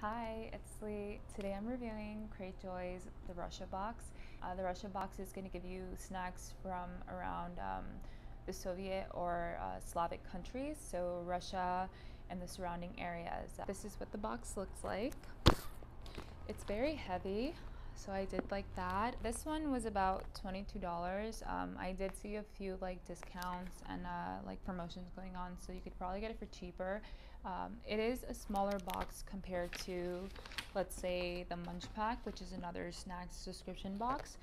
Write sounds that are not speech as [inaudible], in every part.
Hi, it's Lee. Today I'm reviewing Cratejoy's The Russia Box. Uh, the Russia Box is going to give you snacks from around um, the Soviet or uh, Slavic countries, so Russia and the surrounding areas. This is what the box looks like. It's very heavy, so I did like that. This one was about $22. Um, I did see a few like discounts and uh, like promotions going on, so you could probably get it for cheaper. Um, it is a smaller box compared to, let's say, the Munch Pack, which is another snacks subscription box.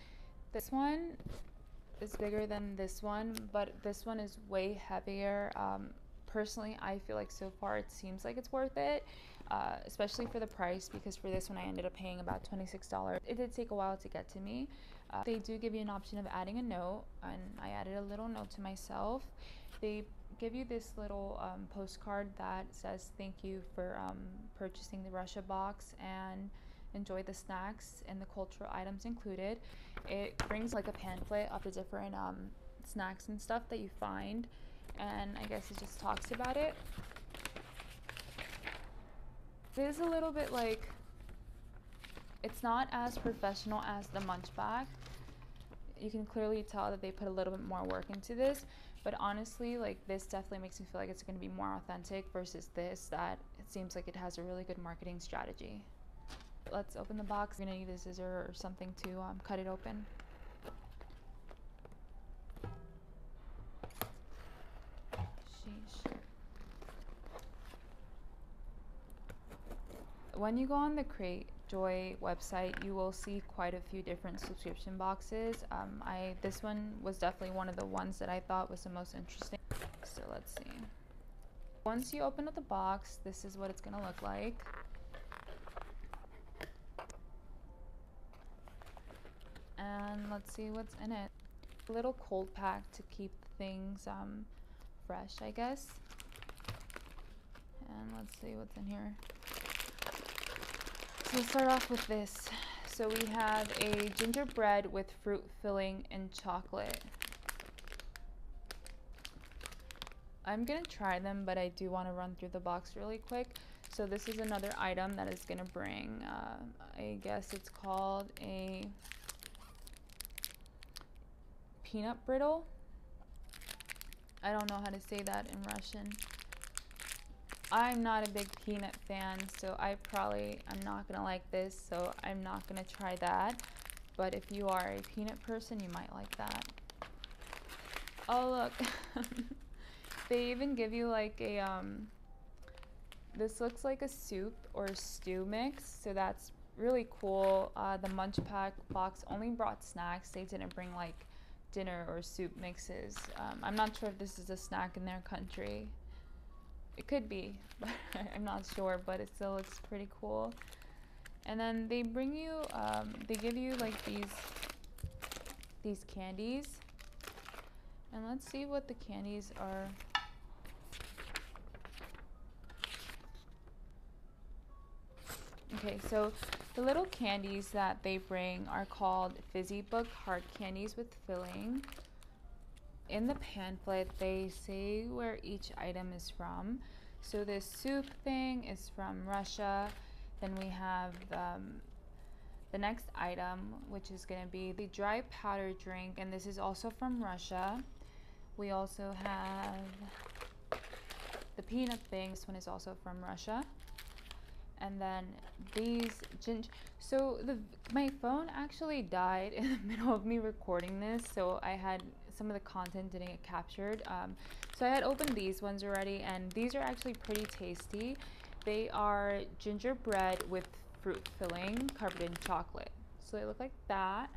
This one is bigger than this one, but this one is way heavier. Um, personally i feel like so far it seems like it's worth it uh, especially for the price because for this one i ended up paying about $26 it did take a while to get to me uh, they do give you an option of adding a note and i added a little note to myself they give you this little um, postcard that says thank you for um, purchasing the russia box and enjoy the snacks and the cultural items included it brings like a pamphlet of the different um, snacks and stuff that you find and I guess it just talks about it. It is a little bit like, it's not as professional as the MunchPak. You can clearly tell that they put a little bit more work into this, but honestly, like this definitely makes me feel like it's going to be more authentic versus this that it seems like it has a really good marketing strategy. Let's open the box. I'm going to need a scissor or something to um, cut it open. Sheesh. When you go on the Crate Joy website, you will see quite a few different subscription boxes. Um, I This one was definitely one of the ones that I thought was the most interesting. So let's see. Once you open up the box, this is what it's going to look like. And let's see what's in it. A little cold pack to keep things um, fresh, I guess. And let's see what's in here. So let's start off with this. So we have a gingerbread with fruit filling and chocolate. I'm gonna try them, but I do want to run through the box really quick. So this is another item that is gonna bring, uh, I guess it's called a peanut brittle. I don't know how to say that in Russian. I'm not a big peanut fan, so I probably am not gonna like this, so I'm not gonna try that. But if you are a peanut person, you might like that. Oh look, [laughs] they even give you like a, um, this looks like a soup or a stew mix, so that's really cool. Uh, the Munch Pack box only brought snacks, they didn't bring like dinner or soup mixes. Um, I'm not sure if this is a snack in their country. It could be, but [laughs] I'm not sure, but it still looks pretty cool. And then they bring you, um, they give you like these, these candies. And let's see what the candies are. Okay, so the little candies that they bring are called Fizzy Book Hard Candies with Filling. In the pamphlet, they say where each item is from. So this soup thing is from Russia. Then we have um, the next item, which is going to be the dry powder drink, and this is also from Russia. We also have the peanut thing. This one is also from Russia and then these ginger so the my phone actually died [laughs] in the middle of me recording this so i had some of the content didn't get captured um, so i had opened these ones already and these are actually pretty tasty. They are gingerbread with fruit filling covered in chocolate. So they look like that.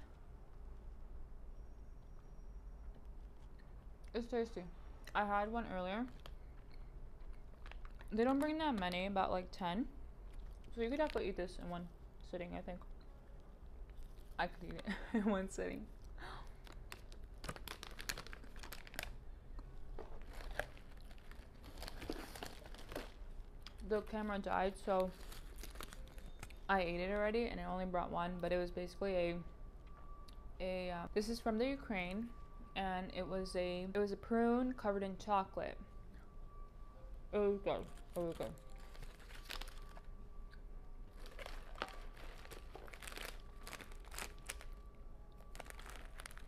It's tasty. I had one earlier. They don't bring that many about like 10 so you could definitely eat this in one sitting, I think. I could eat it [laughs] in one sitting. the camera died, so I ate it already, and I only brought one. But it was basically a a. Uh, this is from the Ukraine, and it was a it was a prune covered in chocolate. It was good. It was good.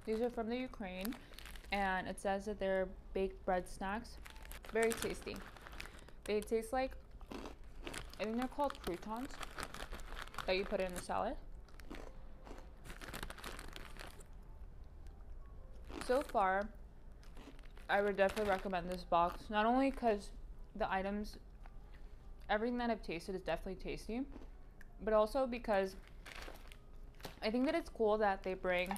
These are from the Ukraine, and it says that they're baked bread snacks. Very tasty. They taste like I think they're called croutons that you put in the salad. So far, I would definitely recommend this box. Not only because the items, everything that I've tasted is definitely tasty, but also because I think that it's cool that they bring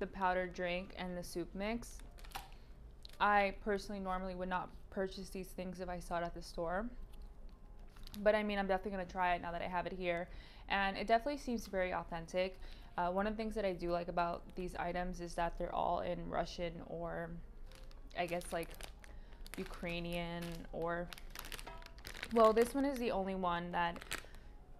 the powdered drink and the soup mix. I personally normally would not purchase these things if I saw it at the store. But I mean, I'm definitely going to try it now that I have it here. And it definitely seems very authentic. Uh, one of the things that I do like about these items is that they're all in Russian or I guess like Ukrainian or well this one is the only one that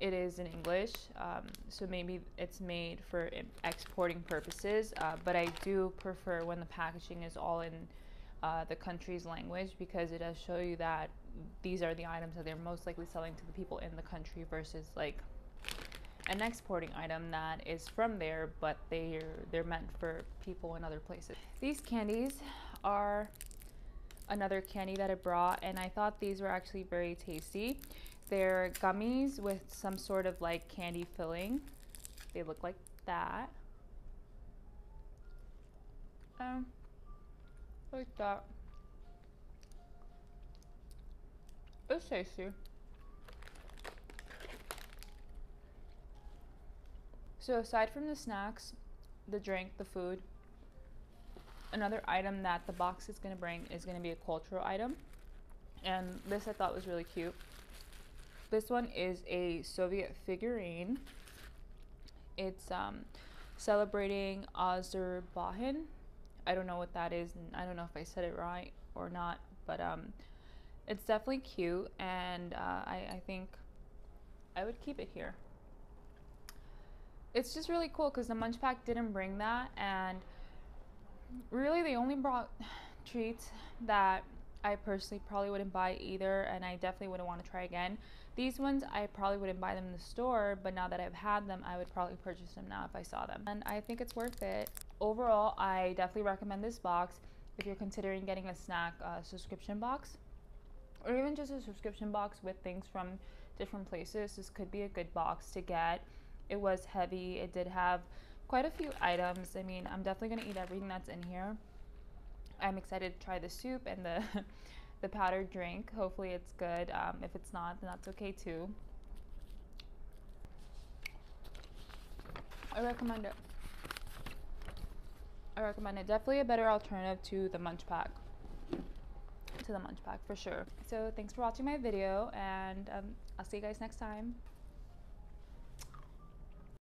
it is in English um, so maybe it's made for exporting purposes uh, but I do prefer when the packaging is all in uh, the country's language because it does show you that these are the items that they're most likely selling to the people in the country versus like an exporting item that is from there but they're they're meant for people in other places. These candies are another candy that I brought and I thought these were actually very tasty. They're gummies with some sort of like candy filling. They look like that. Um like that it's tasty So aside from the snacks, the drink, the food, another item that the box is going to bring is going to be a cultural item. And this I thought was really cute. This one is a Soviet figurine. It's um, celebrating Azerbaijan. I don't know what that is, and I don't know if I said it right or not, but um, it's definitely cute, and uh, I, I think I would keep it here it's just really cool because the MunchPak didn't bring that, and really they only brought [sighs] treats that I personally probably wouldn't buy either, and I definitely wouldn't want to try again. These ones I probably wouldn't buy them in the store, but now that I've had them, I would probably purchase them now if I saw them. And I think it's worth it. Overall, I definitely recommend this box if you're considering getting a snack uh, subscription box or even just a subscription box with things from different places. This could be a good box to get it was heavy. It did have quite a few items. I mean, I'm definitely going to eat everything that's in here. I'm excited to try the soup and the [laughs] the powdered drink. Hopefully it's good. Um, if it's not, then that's okay too. I recommend it. I recommend it. Definitely a better alternative to the MunchPak. To the MunchPak for sure. So thanks for watching my video and um, I'll see you guys next time.